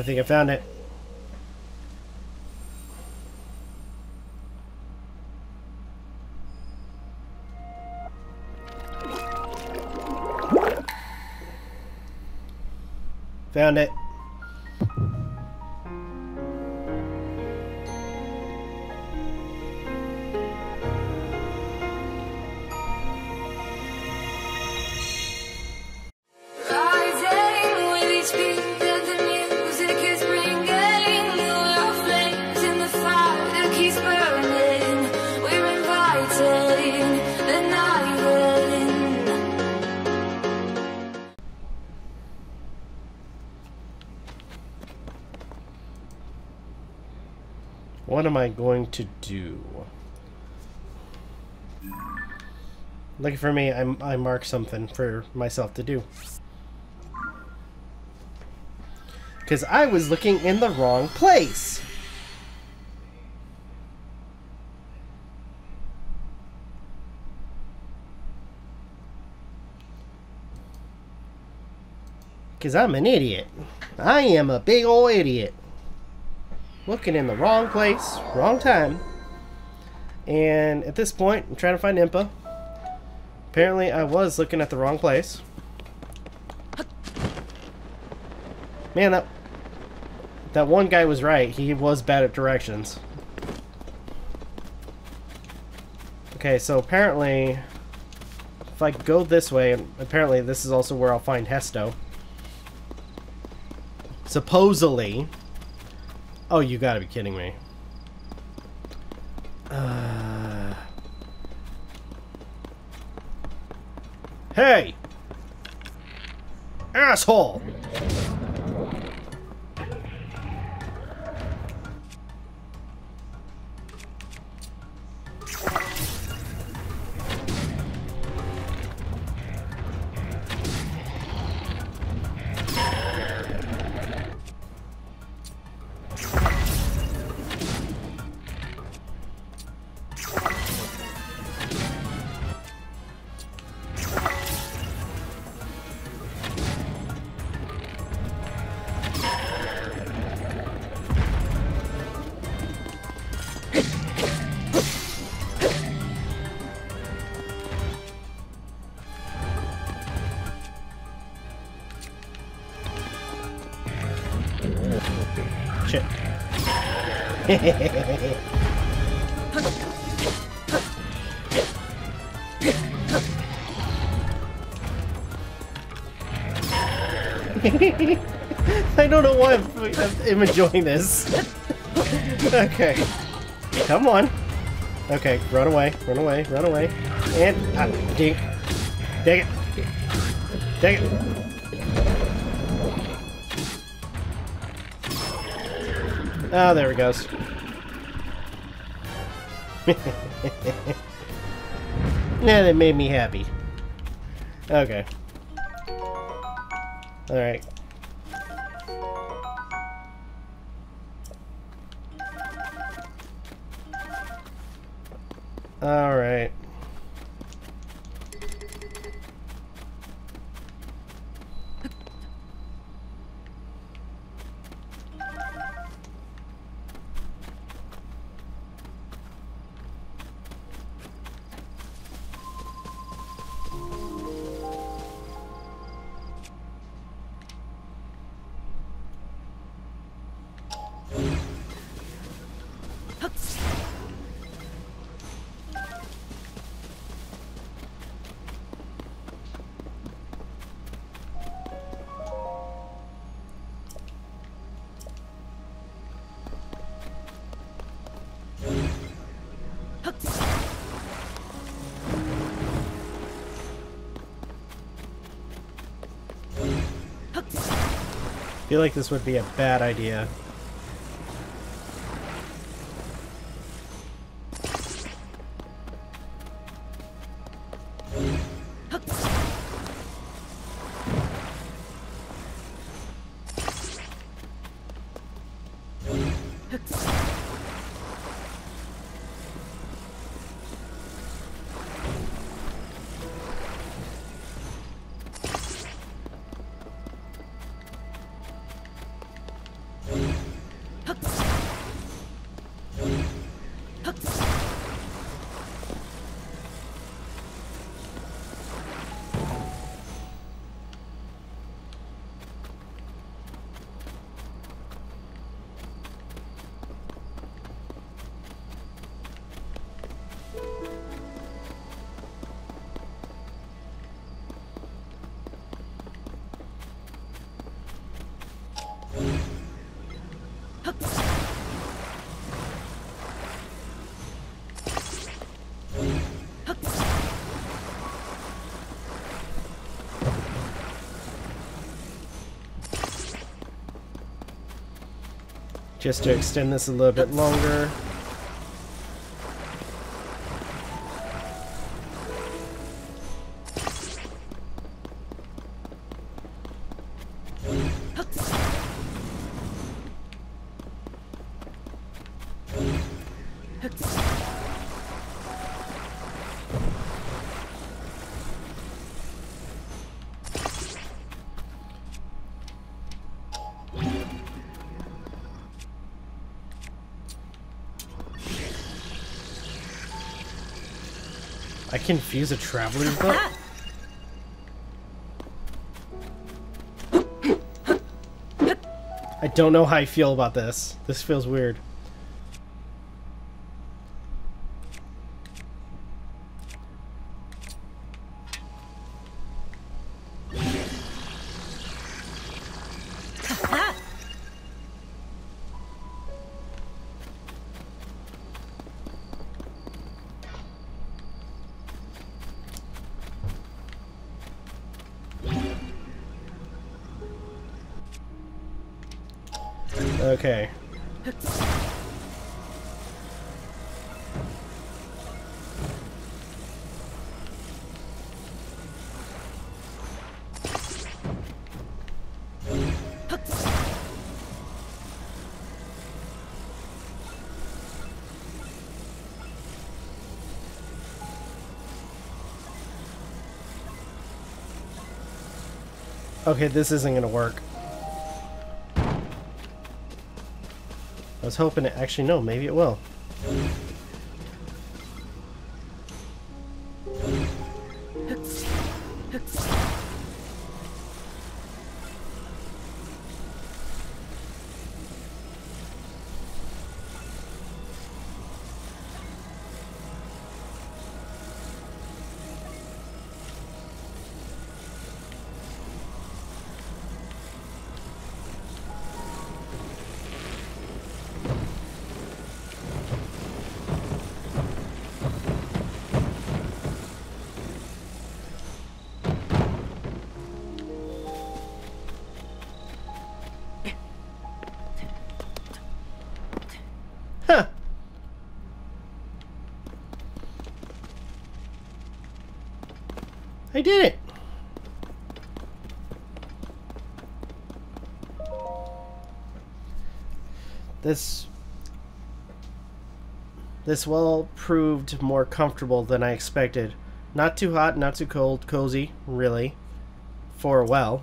I think I found it. Found it. I going to do? Lucky for me, I, I mark something for myself to do. Because I was looking in the wrong place. Because I'm an idiot. I am a big ol' idiot looking in the wrong place, wrong time. And at this point, I'm trying to find Impa. Apparently, I was looking at the wrong place. Man, that that one guy was right. He was bad at directions. Okay, so apparently, if I go this way, apparently this is also where I'll find Hestu. Supposedly, Oh, you gotta be kidding me. Uh... Hey! Asshole! I don't know why I'm, I'm enjoying this. okay. Come on. Okay, run away, run away, run away. And, ah, dink. Dang it. Dang it. Oh, there it goes. yeah, that made me happy. Okay. Alright. Alright. Feel like this would be a bad idea. Just to extend this a little bit longer. Confuse a traveler's boat? I don't know how I feel about this. This feels weird. Okay, this isn't gonna work. I was hoping it actually no, maybe it will. I did it. This this well proved more comfortable than I expected. Not too hot, not too cold, cozy, really, for a well.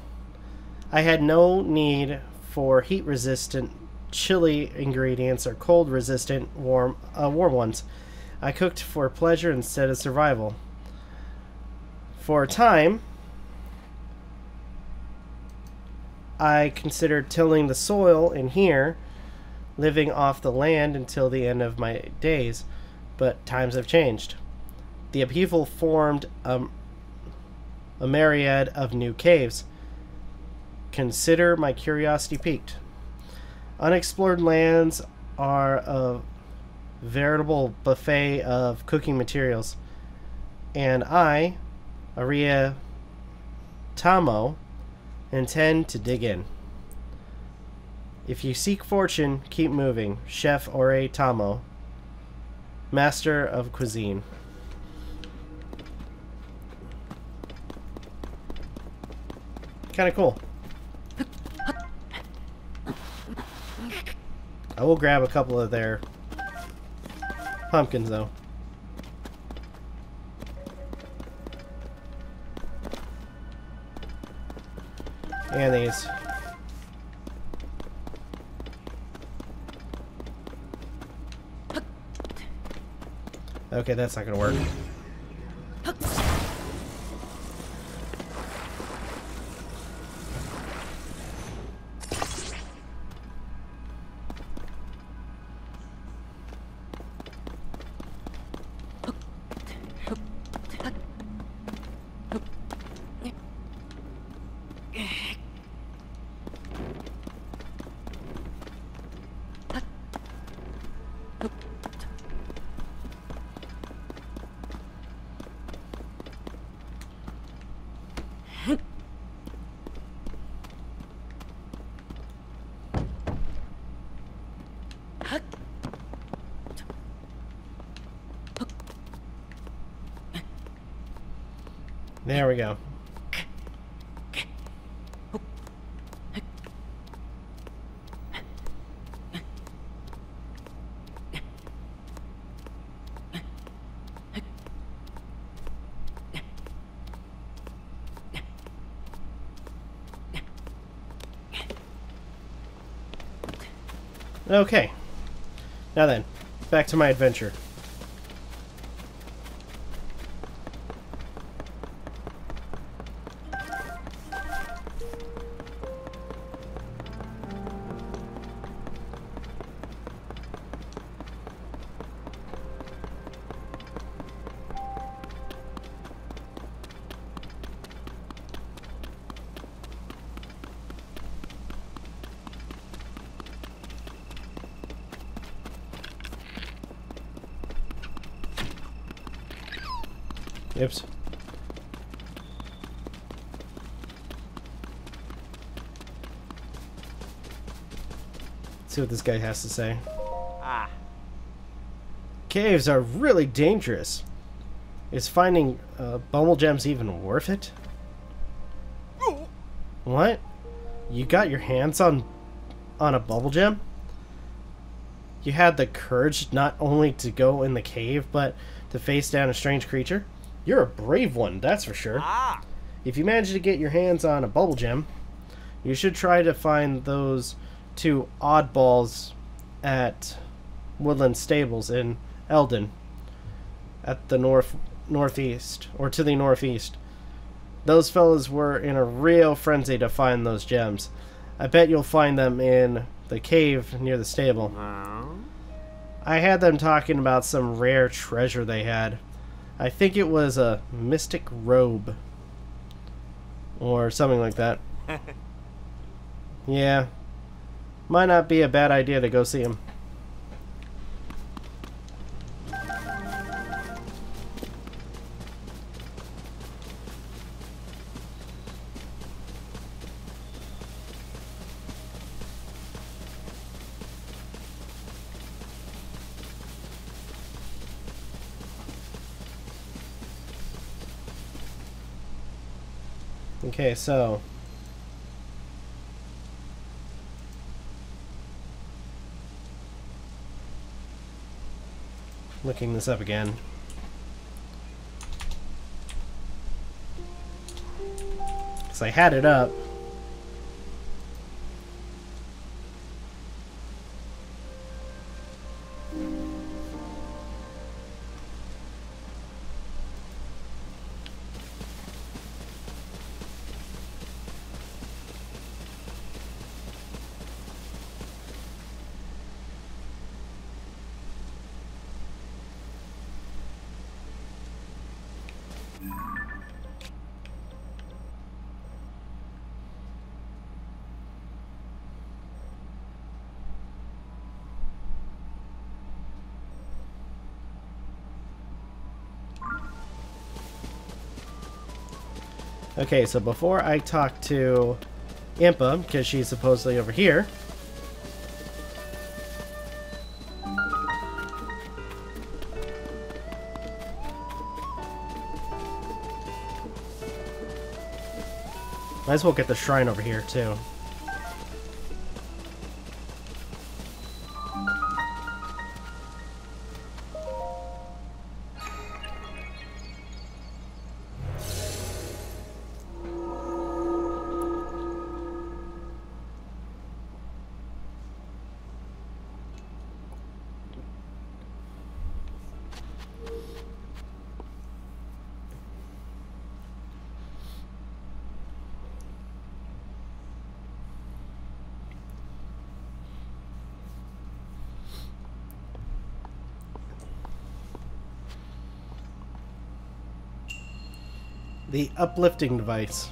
I had no need for heat resistant chili ingredients or cold resistant warm uh, warm ones. I cooked for pleasure instead of survival. For a time, I considered tilling the soil in here, living off the land until the end of my days, but times have changed. The upheaval formed um, a myriad of new caves. Consider my curiosity piqued. Unexplored lands are a veritable buffet of cooking materials, and I, Aria Tamo, intend to dig in. If you seek fortune, keep moving. Chef Ore Tamo, Master of Cuisine. Kind of cool. I will grab a couple of their pumpkins though. And these. Okay, that's not gonna work. There we go. Okay. Now then, back to my adventure. See what this guy has to say. Ah. Caves are really dangerous. Is finding uh, bubbul gems even worth it? What? You got your hands on on a bubbul gem? You had the courage not only to go in the cave, but to face down a strange creature? You're a brave one, that's for sure. Ah. If you manage to get your hands on a bubbul gem, you should try to find those two oddballs at Woodland Stables in Eldin at the north northeast or to the northeast. Those fellas were in a real frenzy to find those gems. I bet you'll find them in the cave near the stable. No. I had them talking about some rare treasure they had. I think it was a mystic robe. Or something like that. yeah. Might not be a bad idea to go see him. Okay, so looking this up again. Cause I had it up. Okay, so before I talk to Impa, because she's supposedly over here. Might as well get the shrine over here, too. Uplifting device.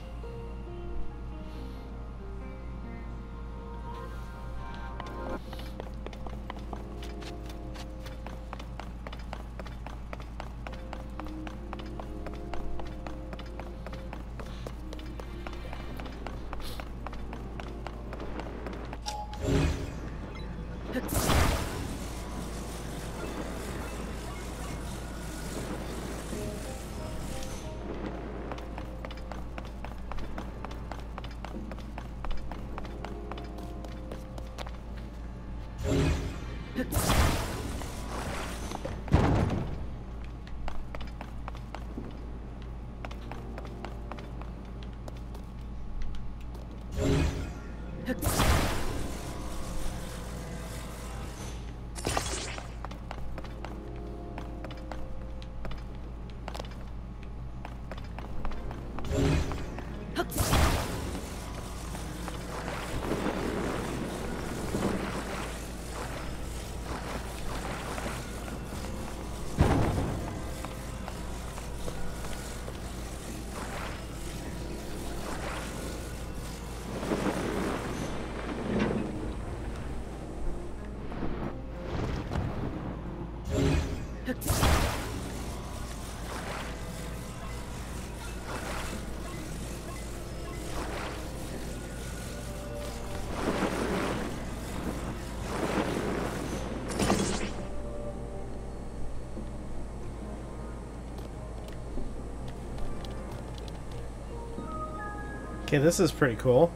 Huh. Okay, this is pretty cool.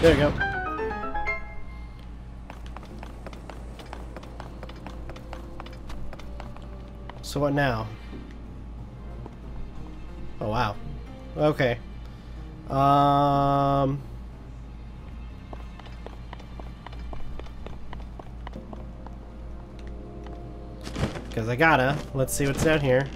There you go. So what now? Oh wow. Okay. Um Cause I gotta. Let's see what's down here.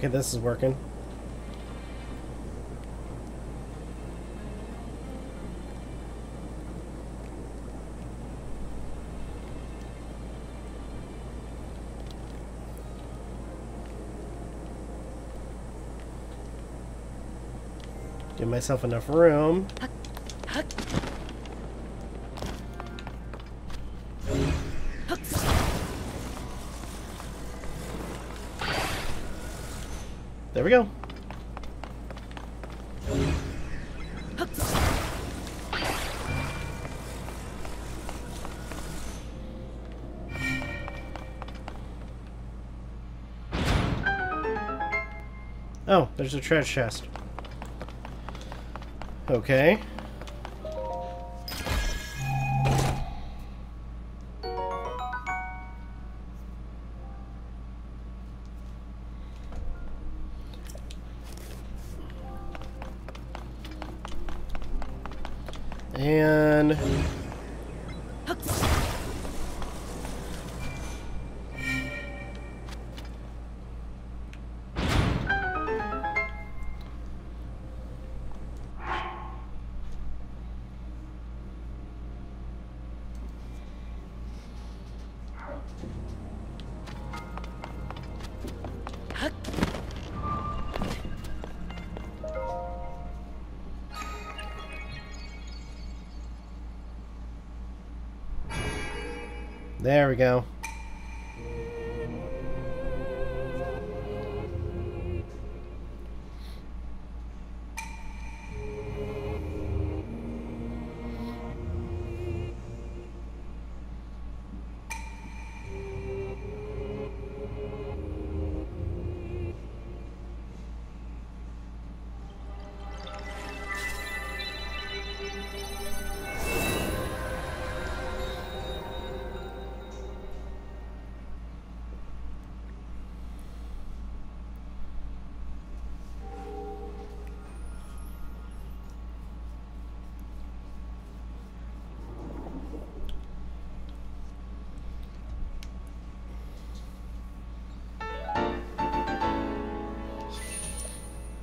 Okay, this is working. Give myself enough room. There we go. Oh, there's a treasure chest. Okay.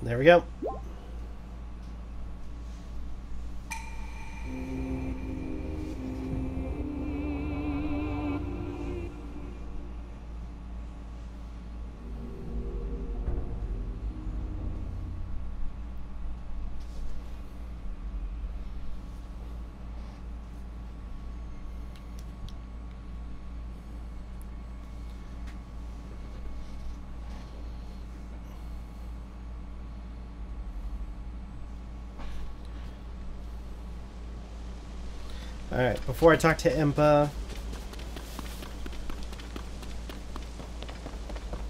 There we go. Alright, before I talk to Impa,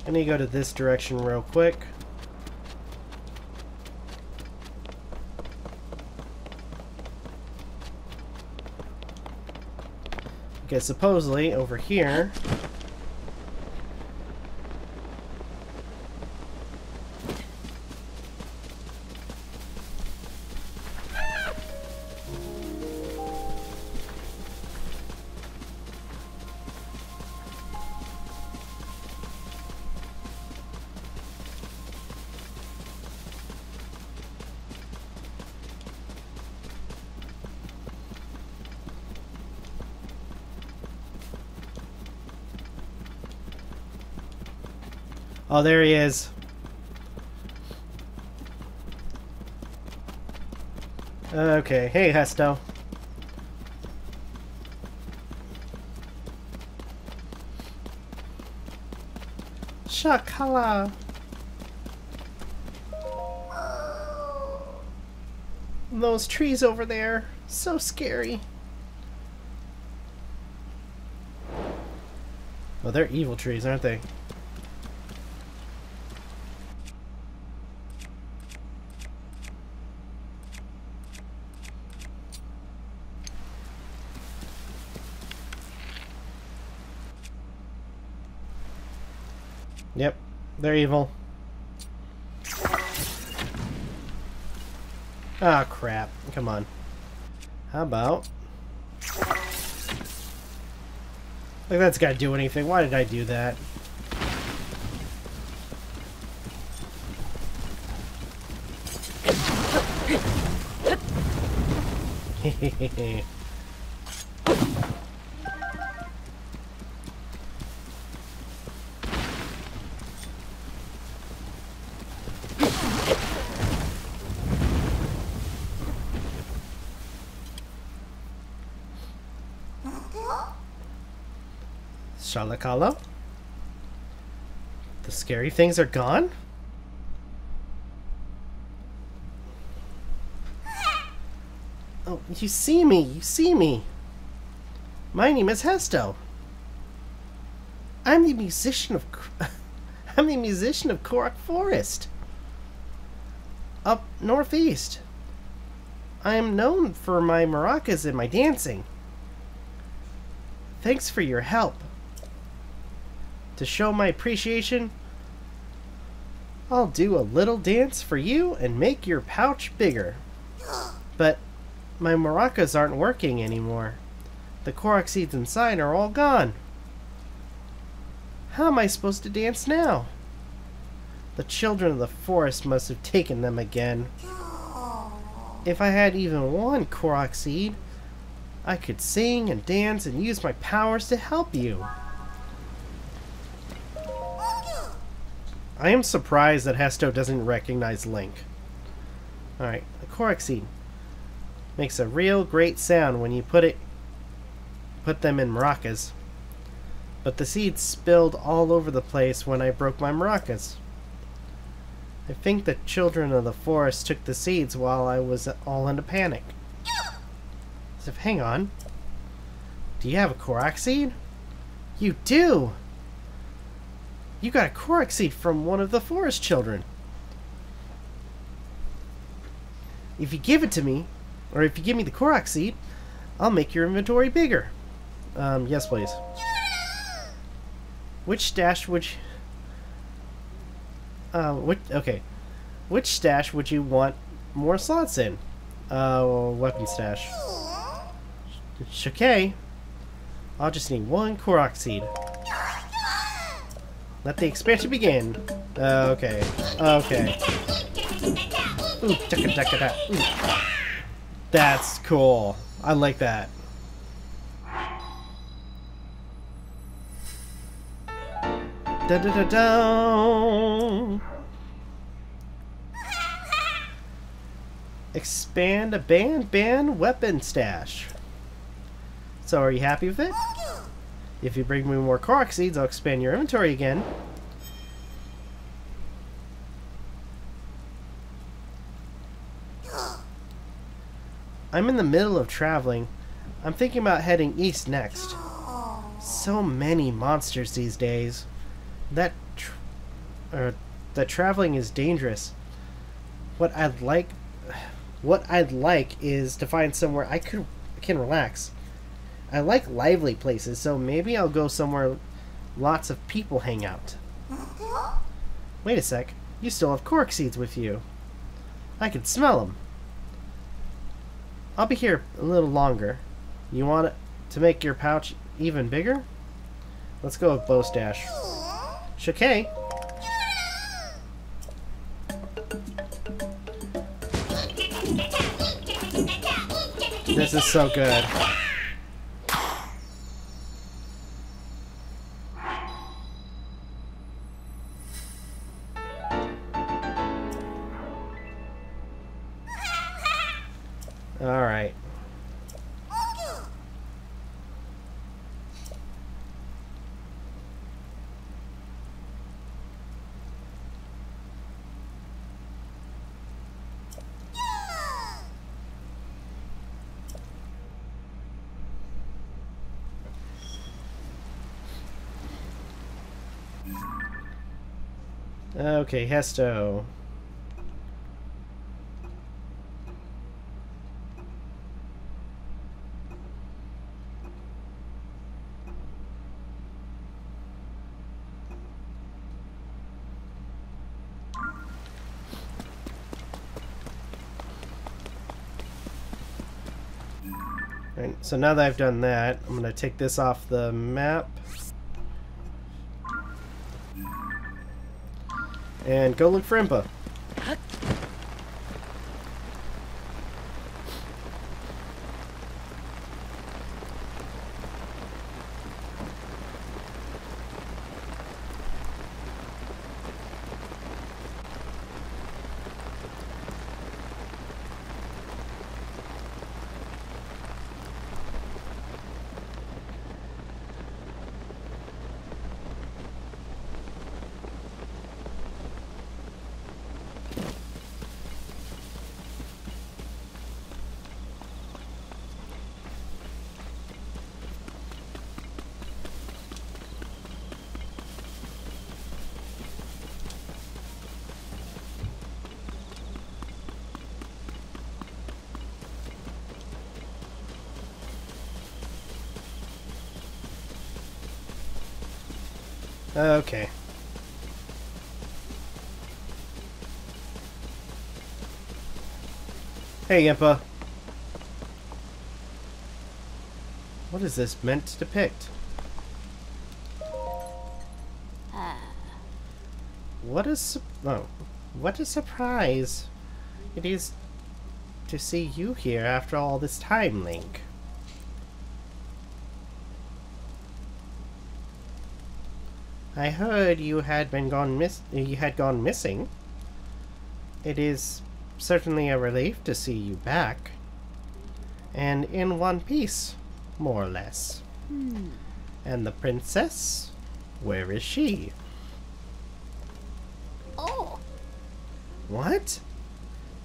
I need to go to this direction real quick. Okay, supposedly over here. Oh, there he is. Okay, hey Hestu. Shakala. Those trees over there, so scary. Oh, they're evil trees, aren't they? They're evil. Ah, oh, crap. Come on. How about... Like, that's gotta do anything. Why did I do that? Hehehehe. Shalakalo? The scary things are gone? Oh, you see me, you see me. My name is Hestu. I'm the musician of I'm the musician of Korok Forest. Up northeast. I am known for my maracas and my dancing. Thanks for your help. To show my appreciation, I'll do a little dance for you and make your pouch bigger. But my maracas aren't working anymore. The Korok seeds inside are all gone. How am I supposed to dance now? The children of the forest must have taken them again. If I had even one Korok seed, I could sing and dance and use my powers to help you. I am surprised that Hestu doesn't recognize Link. Alright, the Korok seed makes a real great sound when you put it put them in maracas. But the seeds spilled all over the place when I broke my maracas. I think the children of the forest took the seeds while I was all in a panic. So hang on. Do you have a Korok seed? You do! You got a Korok seed from one of the forest children. If you give it to me, or if you give me the Korok seed, I'll make your inventory bigger. Um, yes, please. Which stash would you... Uh, which, okay. Which stash would you want more slots in? Uh, weapon stash. Sh- Okay. I'll just need one Korok seed. Let the expansion begin. Uh, okay. Okay. That's cool. I like that. Da da da da. Expand a band band weapon stash. So are you happy with it? If you bring me more Korok seeds, I'll expand your inventory again. I'm in the middle of traveling. I'm thinking about heading east next. So many monsters these days. That tr uh, traveling is dangerous. What I'd like what I'd like is to find somewhere I could can relax. I like lively places, so maybe I'll go somewhere lots of people hang out. Wait a sec. You still have Korok seeds with you. I can smell them. I'll be here a little longer. You want to make your pouch even bigger? Let's go with bow stash. Shakay. This is so good. Okay, Hestu. So now that I've done that, I'm going to take this off the map. And go look for Impa. Okay. Hey, Impa. What is this meant to depict? What a oh, what a surprise it is to see you here after all this time, Link. I heard you had been gone miss you had gone missing. It is certainly a relief to see you back. And in one piece, more or less. Hmm. And the princess? Where is she? Oh, What?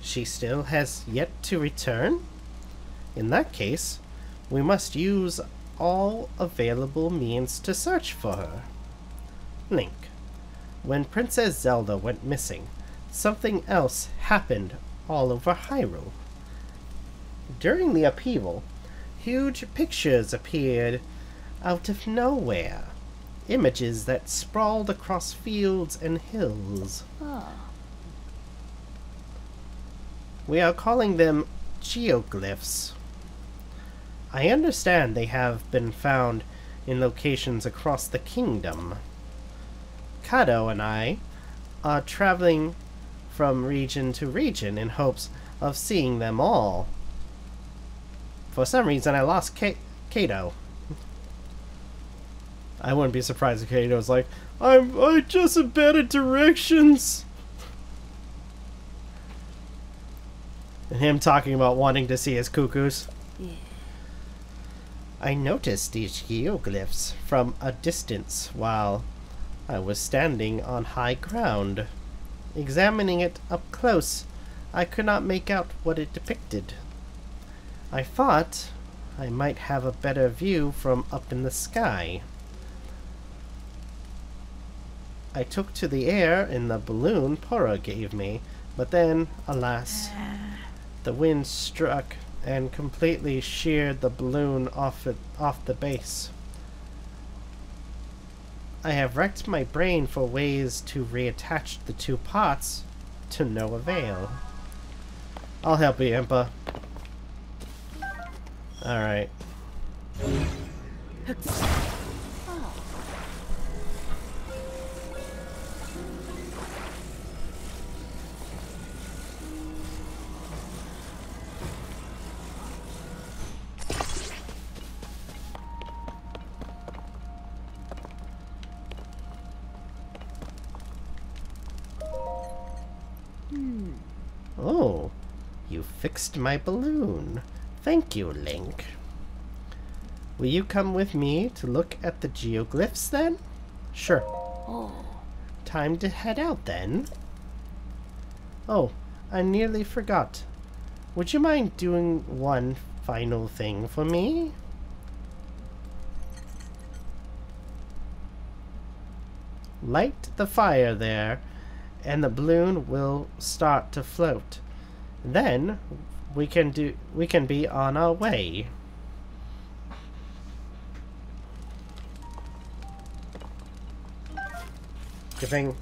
She still has yet to return? In that case, we must use all available means to search for her. Link, when Princess Zelda went missing, something else happened all over Hyrule. During the upheaval, huge pictures appeared out of nowhere. Images that sprawled across fields and hills. oh. We are calling them geoglyphs. I understand they have been found in locations across the kingdom. Cado and I are traveling from region to region in hopes of seeing them all. For some reason, I lost Ka- Kato. I wouldn't be surprised if Kato was like, I'm I just better directions. And him talking about wanting to see his cuckoos. Yeah. I noticed these geoglyphs from a distance while I was standing on high ground. Examining it up close, I could not make out what it depicted. I thought I might have a better view from up in the sky. I took to the air in the balloon Purah gave me, but then, alas, the wind struck and completely sheared the balloon off it, off the base. I have wrecked my brain for ways to reattach the two pots to no avail. I'll help you, Impa. Alright. Fixed my balloon. Thank you, Link. Will you come with me to look at the geoglyphs then? Sure. Oh. Time to head out then. Oh, I nearly forgot. Would you mind doing one final thing for me? Light the fire there, and the balloon will start to float. Then we can do we can be on our way. Giving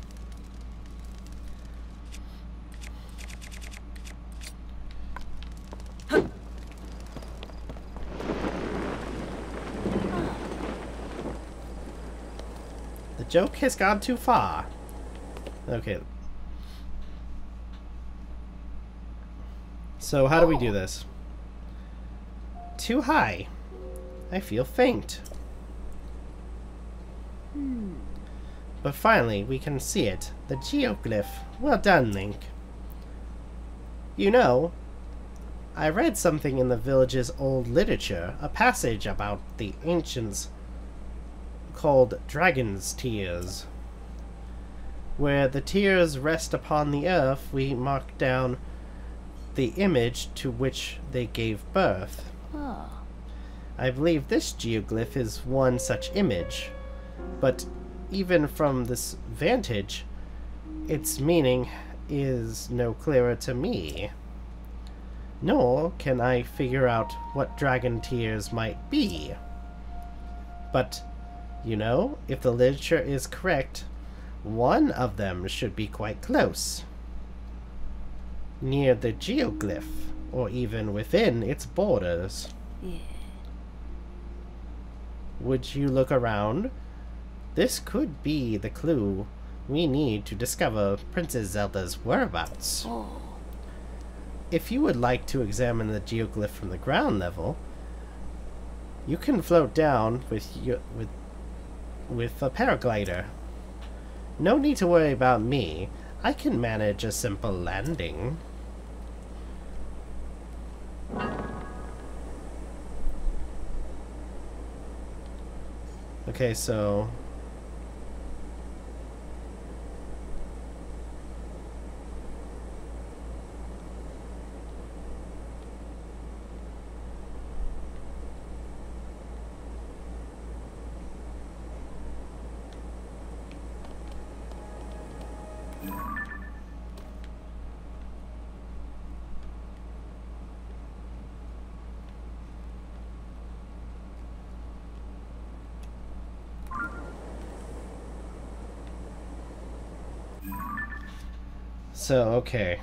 The joke has gone too far. Okay. So how do we do this? Too high. I feel faint. But finally, we can see it. The geoglyph. Well done, Link. You know, I read something in the village's old literature, a passage about the ancients called Dragon's Tears. Where the tears rest upon the earth, we mark down the image to which they gave birth. Oh. I believe this geoglyph is one such image, but even from this vantage, its meaning is no clearer to me. Nor can I figure out what dragon tears might be. But You know, if the literature is correct, one of them should be quite close. Near the geoglyph, or even within its borders. Yeah. Would you look around? This could be the clue we need to discover Princess Zelda's whereabouts. Oh. If you would like to examine the geoglyph from the ground level, you can float down with your, with with a paraglider. No need to worry about me. I can manage a simple landing. Okay, so So, okay.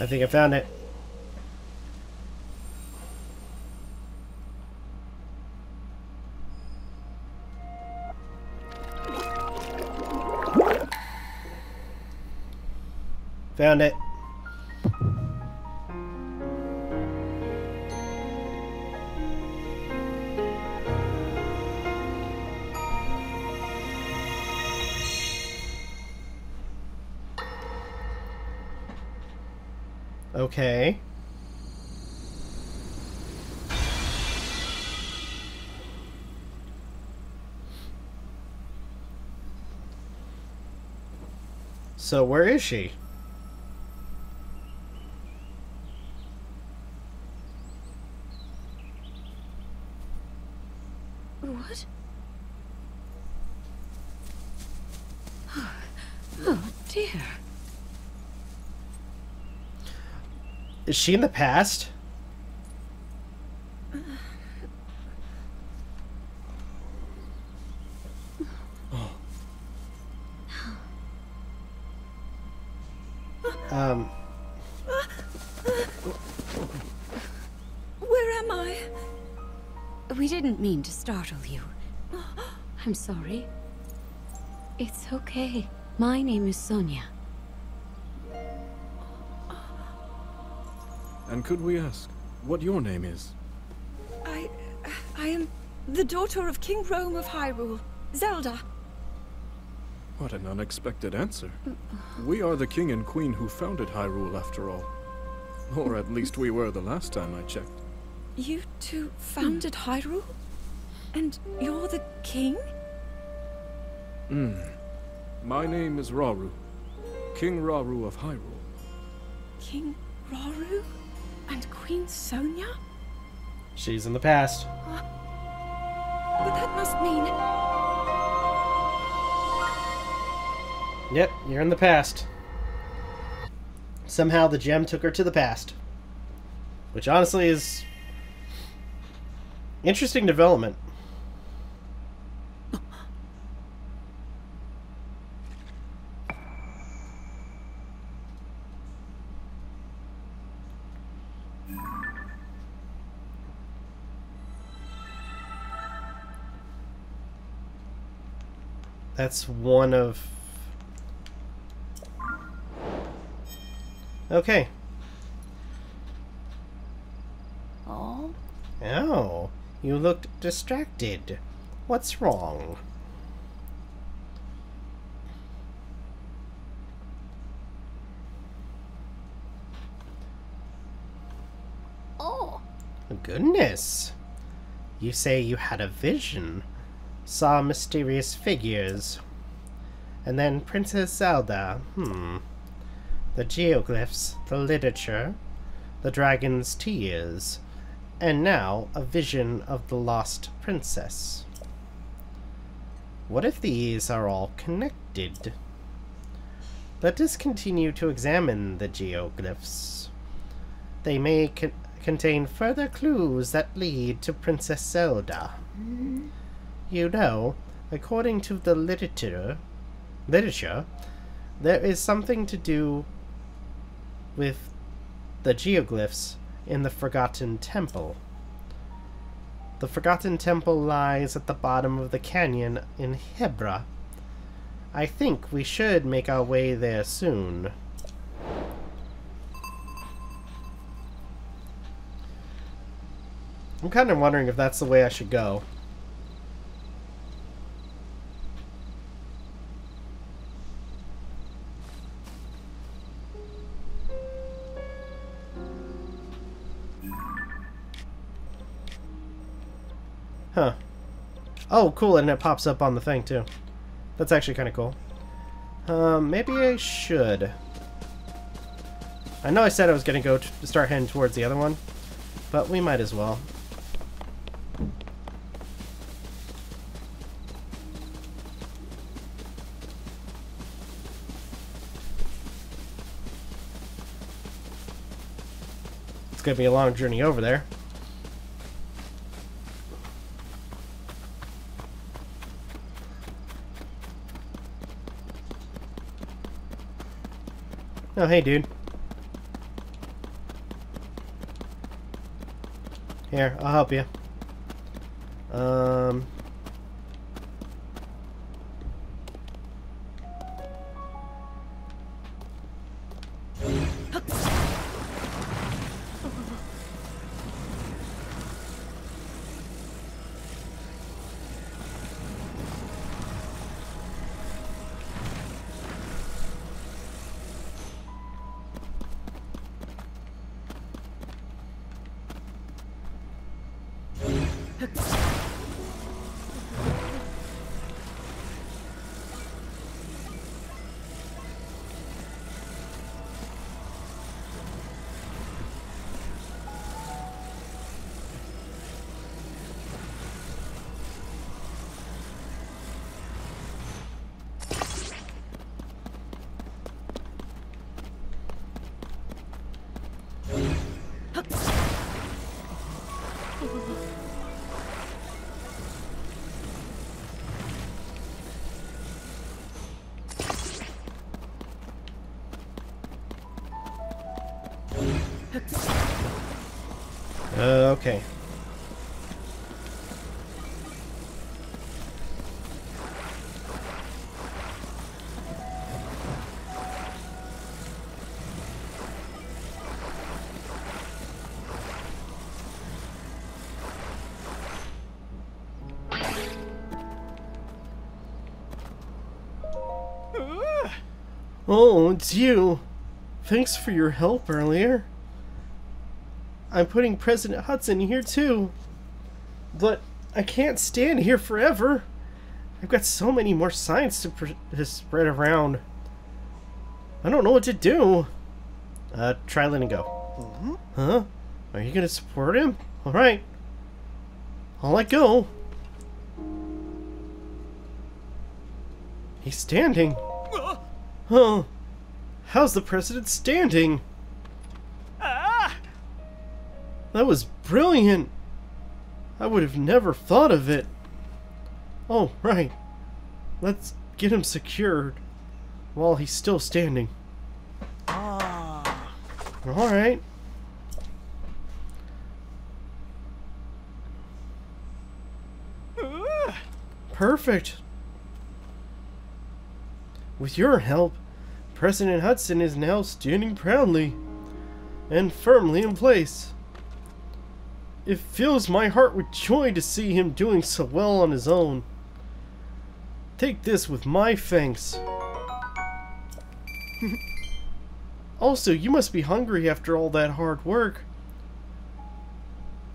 I think I found it. Found it. Okay. So where is she? What? Oh dear. Is she in the past? Um, Where am I? We didn't mean to startle you. I'm sorry. It's okay. My name is Sonia. And could we ask what your name is? I. I am the daughter of King Rhoam of Hyrule, Zelda. What an unexpected answer. We are the king and queen who founded Hyrule, after all. Or at least we were the last time I checked. You two founded Hyrule? And you're the king? Hmm. My name is Rauru. King Rauru of Hyrule. King Rauru? And Queen Sonia? She's in the past. But that must mean. Yep, you're in the past. Somehow the gem took her to the past. Which honestly is interesting development. That's one of Okay. Oh? Oh, you looked distracted. What's wrong? Oh! Goodness. You say you had a vision, saw mysterious figures. And then Princess Zelda. Hmm. The geoglyphs, the literature, the dragon's tears, and now a vision of the lost princess. What if these are all connected? Let us continue to examine the geoglyphs. They may con- contain further clues that lead to Princess Zelda. You know, according to the literature, literature, there is something to do with the geoglyphs in the Forgotten Temple. The Forgotten Temple lies at the bottom of the canyon in Hebra. I think we should make our way there soon. I'm kind of wondering if that's the way I should go. Huh. Oh, cool, and it pops up on the thing, too. That's actually kind of cool. Um, maybe I should. I know I said I was going to go to start heading towards the other one, but we might as well. It's going to be a long journey over there. Oh, hey, dude. Here, I'll help you. Um... Oh, it's you. Thanks for your help earlier. I'm putting President Hudson here too. But I can't stand here forever. I've got so many more signs to, pr- to spread around. I don't know what to do. Uh, try letting go. Huh? Are you gonna support him? Alright. I'll let go. He's standing. Huh. How's the president standing? Ah! That was brilliant. I would have never thought of it. Oh, right. Let's get him secured while he's still standing. Ah. Alright. Perfect. With your help, President Hudson is now standing proudly and firmly in place. It fills my heart with joy to see him doing so well on his own. Take this with my thanks. also, you must be hungry after all that hard work.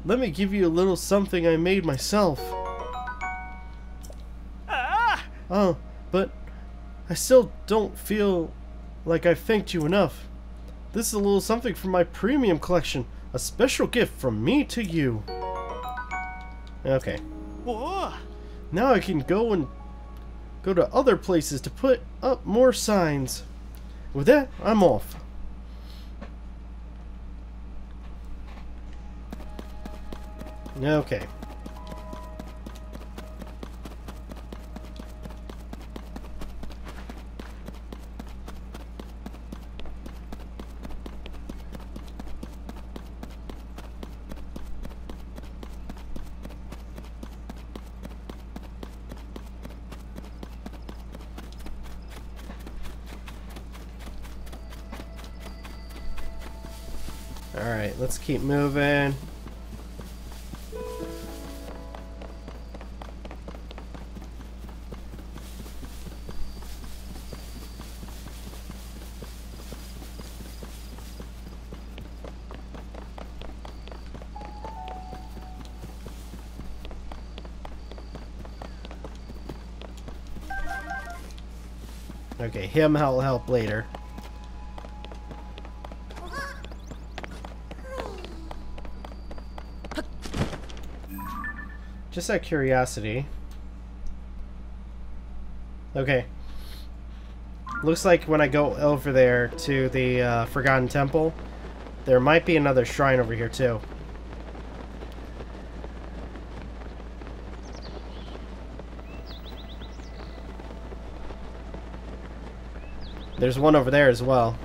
Let me give you a little something I made myself. Ah! Oh, but I still don't feel like I've thanked you enough. This is a little something from my premium collection. A special gift from me to you. Okay. Now I can go and go to other places to put up more signs. With that, I'm off. Okay. Alright, let's keep moving. Okay, him I'll help later. Just out of curiosity. Okay. Looks like when I go over there to the uh, Forgotten Temple, there might be another shrine over here too. There's one over there as well.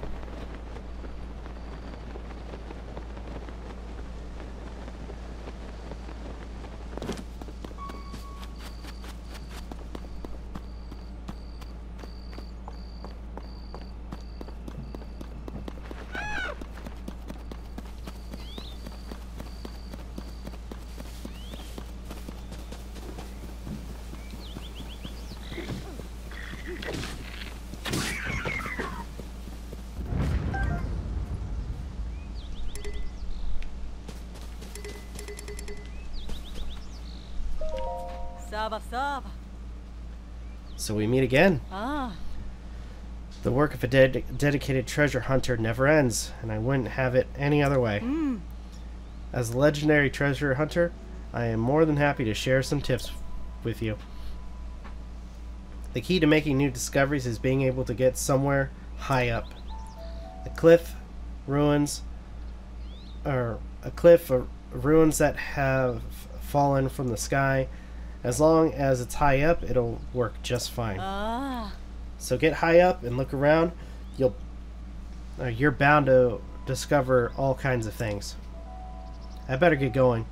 Again. Ah, The work of a ded dedicated treasure hunter never ends, and I wouldn't have it any other way. As a legendary treasure hunter, I am more than happy to share some tips with you. The key to making new discoveries is being able to get somewhere high up. A cliff, ruins, or a cliff or ruins that have fallen from the sky. As long as it's high up, it'll work just fine. ah. So get high up and look around. You'll uh, you're bound to discover all kinds of things. I better get going,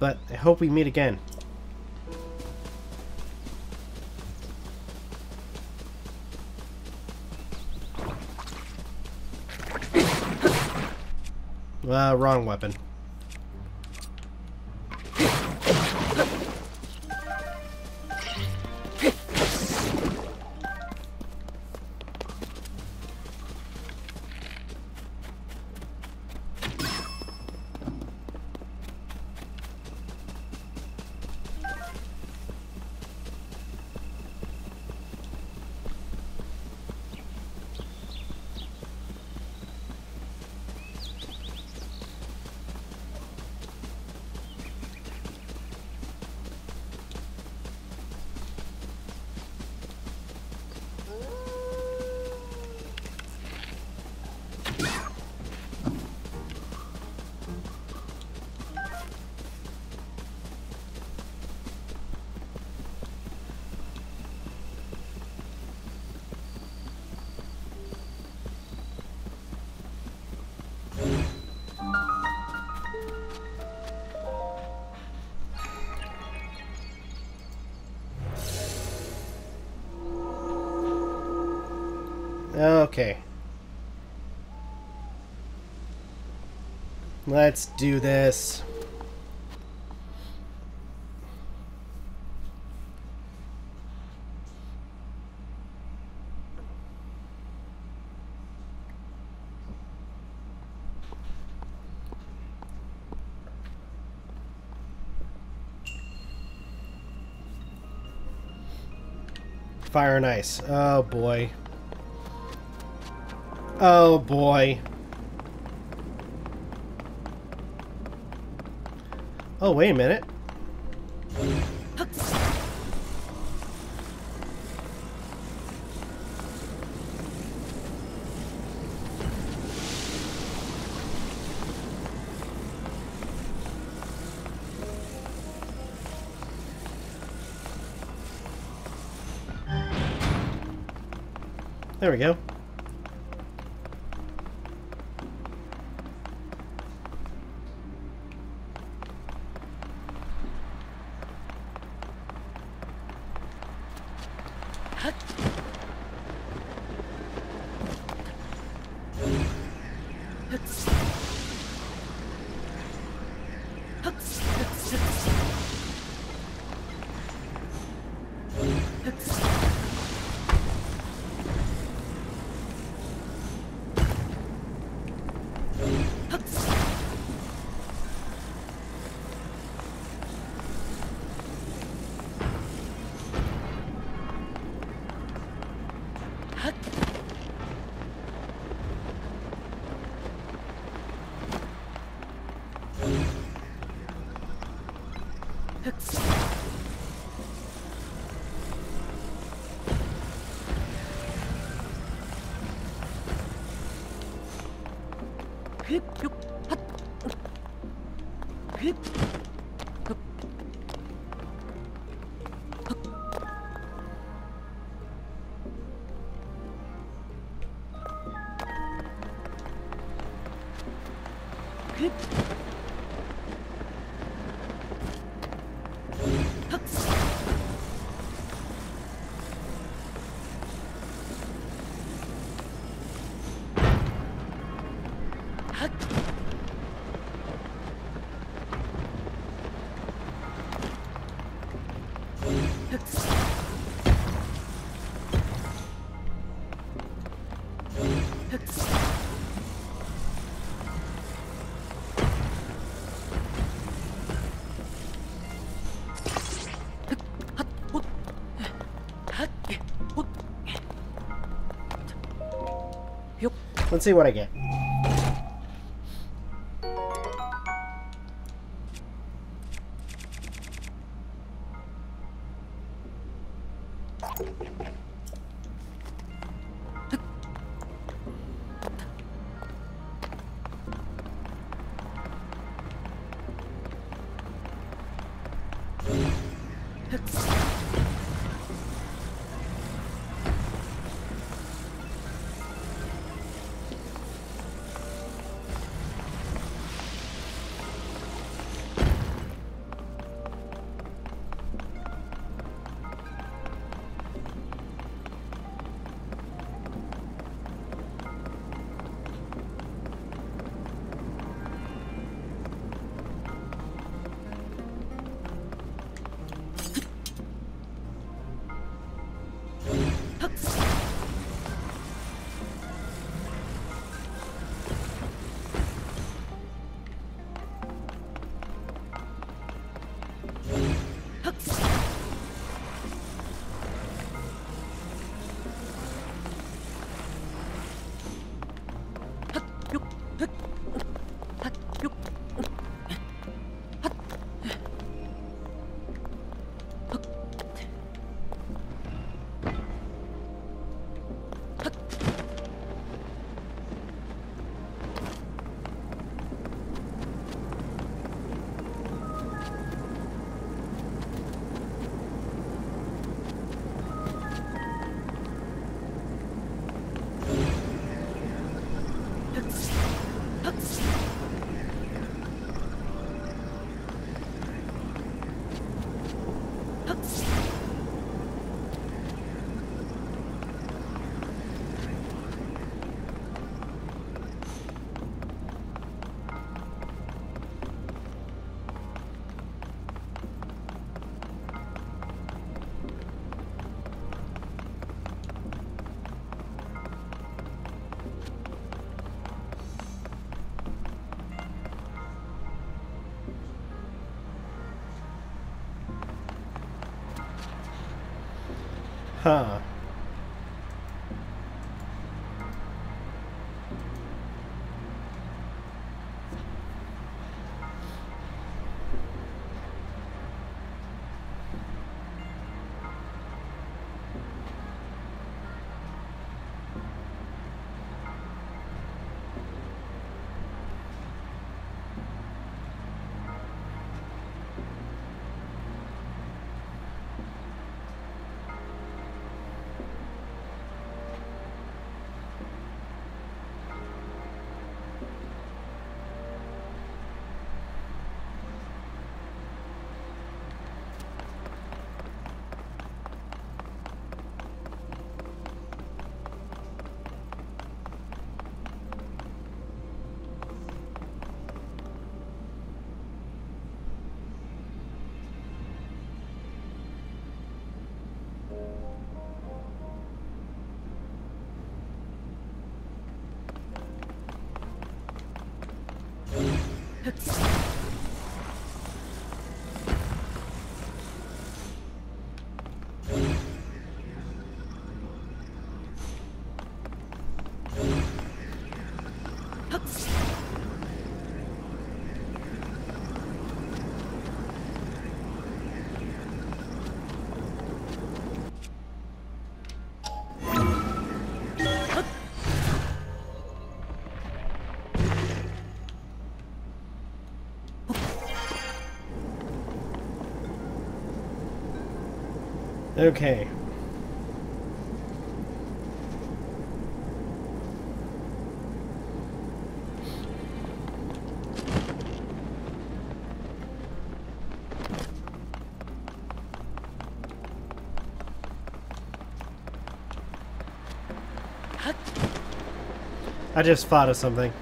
but I hope we meet again. Uh, wrong weapon. Let's do this. Fire and ice. Oh boy. Oh boy. Oh, wait a minute. There we go. Clip. Let's see what I get. Okay. I just thought of something.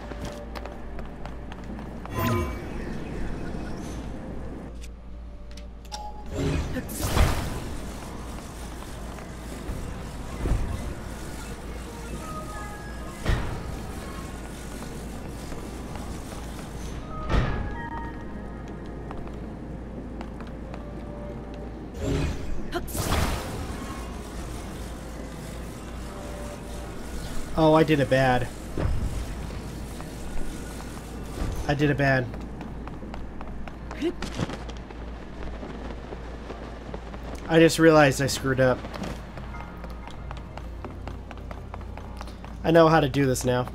I did it bad. I did it bad. I just realized I screwed up. I know how to do this now.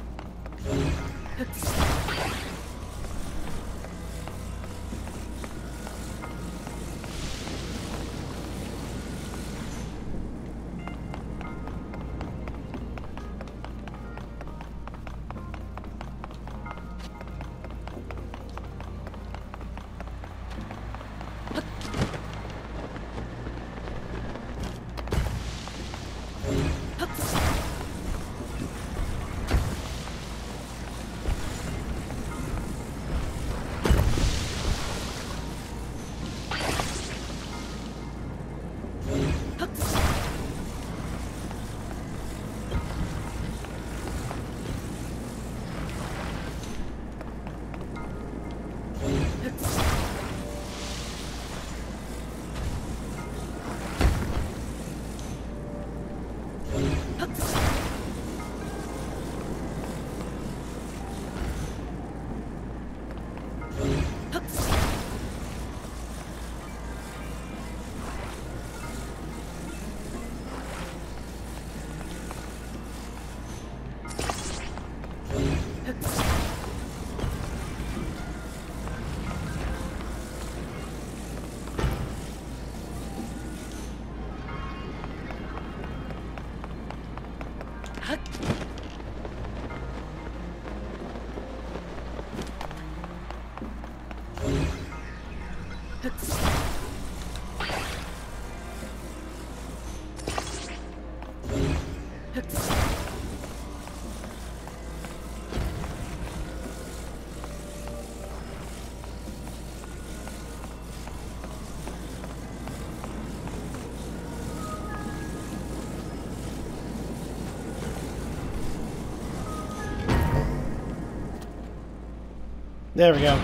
There we go.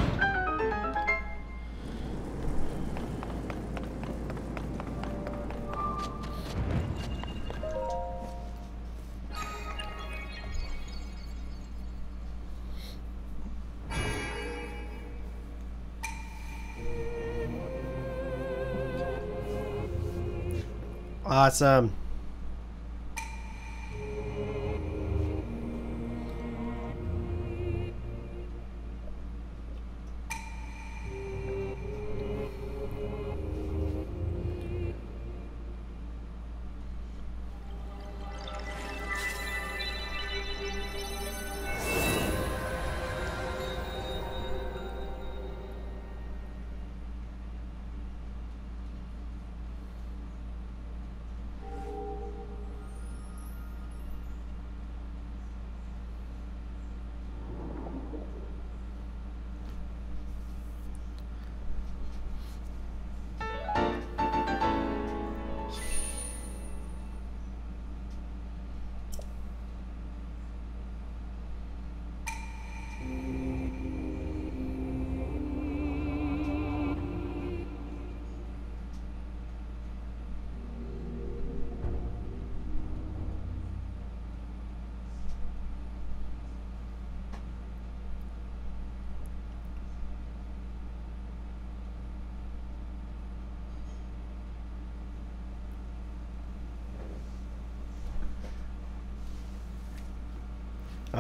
Awesome.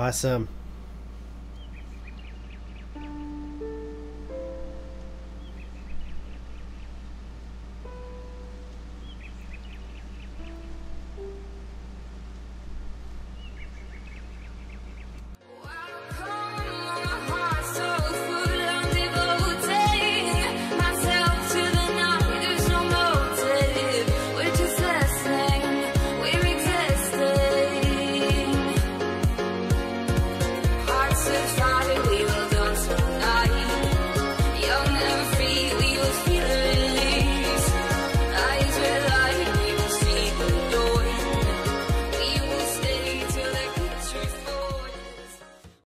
Awesome.